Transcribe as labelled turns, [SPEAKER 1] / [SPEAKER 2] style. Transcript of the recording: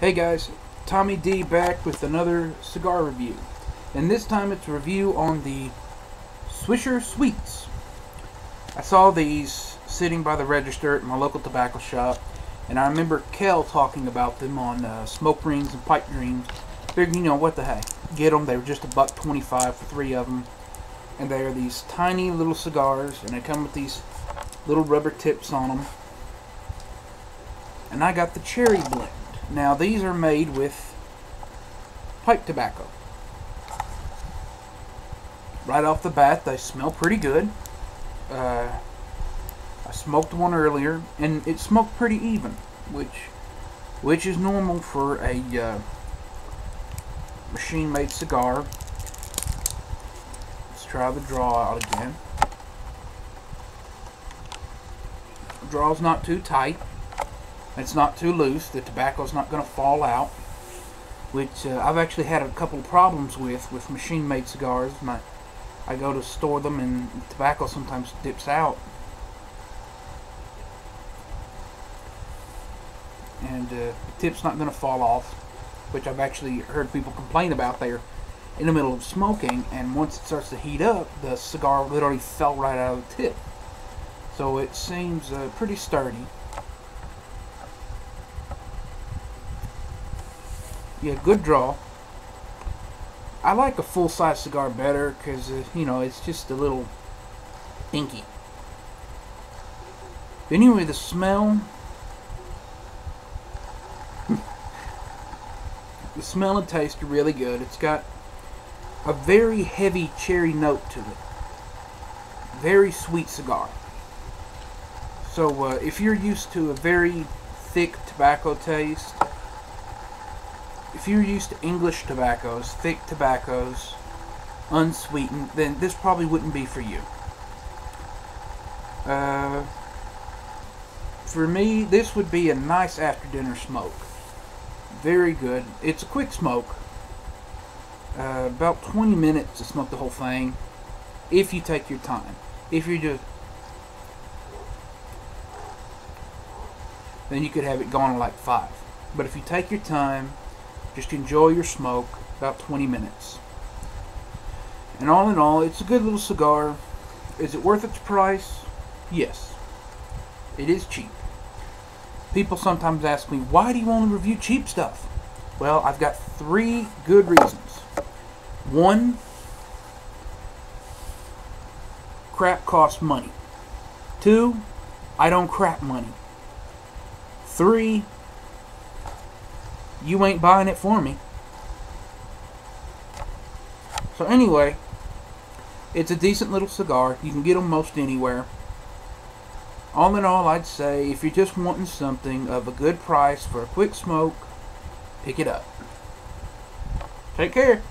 [SPEAKER 1] Hey guys, Tommy D back with another cigar review. And this time it's a review on the Swisher Sweets. I saw these sitting by the register at my local tobacco shop, and I remember Kel talking about them on uh, smoke rings and pipe dreams. Figured, you know, what the heck, get them. They were just a buck twenty-five for three of them, and they are these tiny little cigars, and they come with these little rubber tips on them. And I got the cherry blend. Now these are made with pipe tobacco. Right off the bat, they smell pretty good. Uh, I smoked one earlier, and it smoked pretty even, which which is normal for a uh, machine-made cigar. Let's try the draw out again. The draw's not too tight. It's not too loose. The tobacco's not going to fall out. Which uh, I've actually had a couple of problems with with machine-made cigars. My, I go to store them and the tobacco sometimes dips out. And uh, the tip's not going to fall off. Which I've actually heard people complain about. They're in the middle of smoking and once it starts to heat up, the cigar literally fell right out of the tip. So it seems uh, pretty sturdy. Yeah, good draw. I like a full-size cigar better because, uh, you know, it's just a little inky. Anyway, the smell... the smell and taste are really good. It's got a very heavy cherry note to it. Very sweet cigar. So, uh, if you're used to a very thick tobacco taste if you're used to English tobaccos, thick tobaccos, unsweetened, then this probably wouldn't be for you. Uh, for me, this would be a nice after dinner smoke. Very good. It's a quick smoke. Uh, about 20 minutes to smoke the whole thing if you take your time. If you just then you could have it gone like five. But if you take your time just enjoy your smoke about 20 minutes. And all in all, it's a good little cigar. Is it worth its price? Yes. It is cheap. People sometimes ask me, why do you to review cheap stuff? Well, I've got three good reasons. One, crap costs money. Two, I don't crap money. Three, you ain't buying it for me. So anyway, it's a decent little cigar. You can get them most anywhere. All in all, I'd say if you're just wanting something of a good price for a quick smoke, pick it up. Take care.